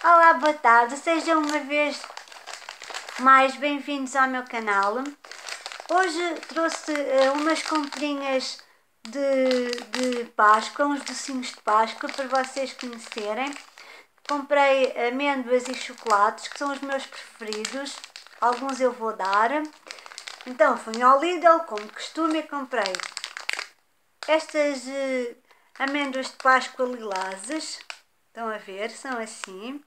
Olá, boa tarde, sejam uma vez mais bem-vindos ao meu canal. Hoje trouxe uh, umas comprinhas de, de Páscoa, uns docinhos de Páscoa para vocês conhecerem. Comprei amêndoas e chocolates, que são os meus preferidos. Alguns eu vou dar. Então fui ao Lidl, como costume, e comprei estas uh, amêndoas de Páscoa lilazes. Estão a ver? São assim.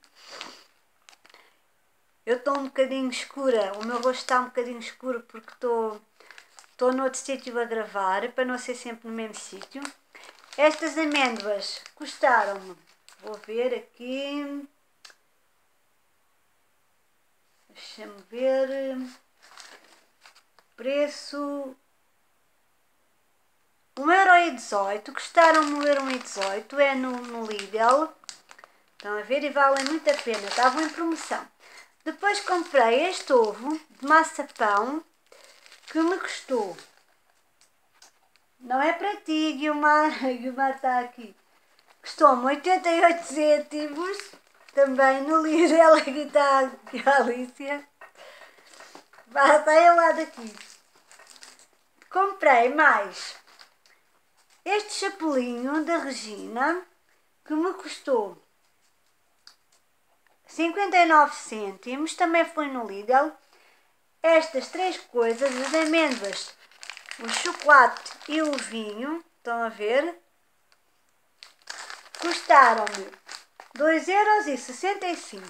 Eu estou um bocadinho escura, o meu rosto está um bocadinho escuro porque estou, estou noutro sítio a gravar, para não ser sempre no mesmo sítio. Estas amêndoas custaram-me, vou ver aqui, deixa-me ver, preço. 1,18€, custaram-me 1,18€, é no, no Lidl, estão a ver e valem muito a pena, estavam em promoção. Depois comprei este ovo de maçapão que me custou. Não é para ti, Guilmar. Guilmar está aqui. Custou-me 88 cêntimos. Também no livro ela que está a Alicia. Vá, saia lá daqui. Comprei mais este chapelinho da Regina que me custou 59 cêntimos, também foi no Lidl. Estas três coisas, as amêndoas, o chocolate e o vinho, estão a ver? Custaram-me 2,65€.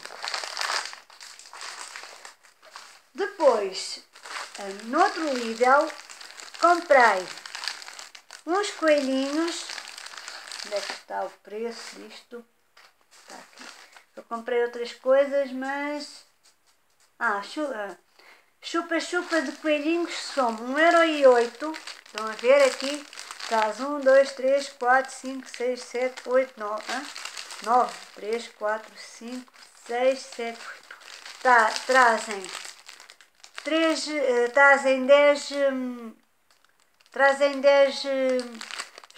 Depois, no outro Lidl, comprei uns coelhinhos. Onde é que está o preço disto? Está aqui. Eu comprei outras coisas, mas... Ah, chupa-chupa de coelhinhos são 1,08€. Estão a ver aqui? Traz 1, 2, 3, 4, 5, 6, 7, 8, 9. 9, 3, 4, 5, 6, 7, 8. Tá, trazem 3, uh, trazem 10, um, trazem 10 um,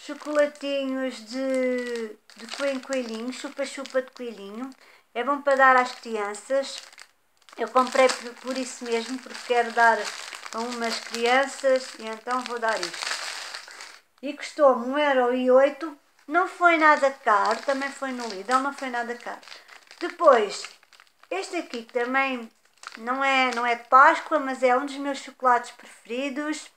chocolatinhos de, de coelhinho, chupa-chupa de coelhinho. É bom para dar às crianças. Eu comprei por, por isso mesmo, porque quero dar a umas crianças e então vou dar isto. E custou-me 1,08€. Não foi nada caro, também foi no Lidl, não foi nada caro. Depois, este aqui também não é, não é de Páscoa, mas é um dos meus chocolates preferidos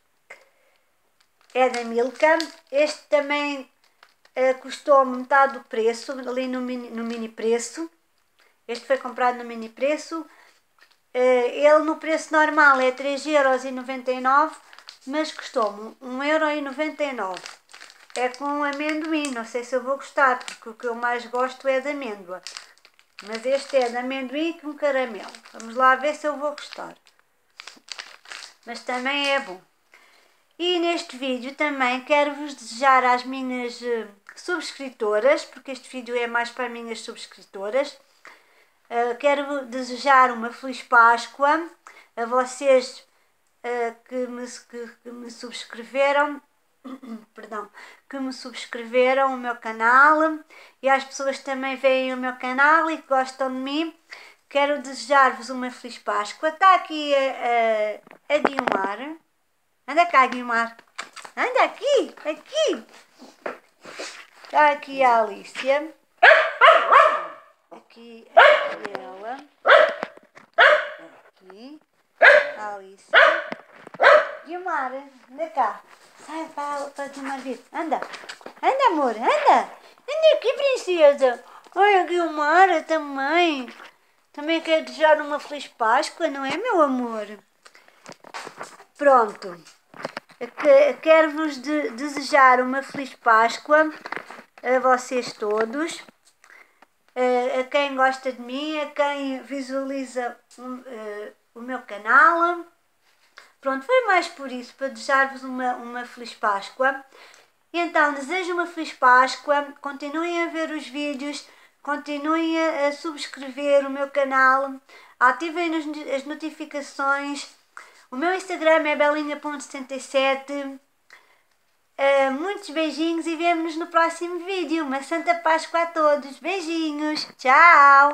é da Milka. Este também uh, custou metade do preço, ali no mini, no mini preço. Este foi comprado no mini preço. Uh, ele no preço normal é 3,99€, mas custou-me 1,99€. É com amendoim, não sei se eu vou gostar, porque o que eu mais gosto é de amêndoa. Mas este é de amendoim com caramelo. Vamos lá ver se eu vou gostar. Mas também é bom. E neste vídeo também quero vos desejar às minhas uh, subscritoras, porque este vídeo é mais para minhas subscritoras, uh, quero desejar uma Feliz Páscoa a vocês uh, que, me, que, que me subscreveram, perdão, que me subscreveram o meu canal e às pessoas que também veem o meu canal e que gostam de mim. Quero desejar-vos uma Feliz Páscoa. Está aqui a, a, a. Anda cá, Guilmar. Anda aqui, aqui. Está aqui a Alicia. Aqui, ela. Aqui. A Alicia. Guilmar, anda cá. Sai para, para Guilmar vir. Anda. Anda, amor, anda. Anda aqui, princesa. Olha, Guilmar também. Também quer desejar uma Feliz Páscoa, não é, meu amor? Pronto quero-vos de, desejar uma feliz Páscoa a vocês todos, a, a quem gosta de mim, a quem visualiza um, uh, o meu canal. Pronto, foi mais por isso, para desejar-vos uma, uma feliz Páscoa. Então, desejo uma feliz Páscoa, continuem a ver os vídeos, continuem a subscrever o meu canal, ativem as notificações o meu Instagram é belinha.77. Uh, eh, muitos beijinhos e vemo-nos no próximo vídeo. Uma Santa Páscoa a todos. Beijinhos. Tchau.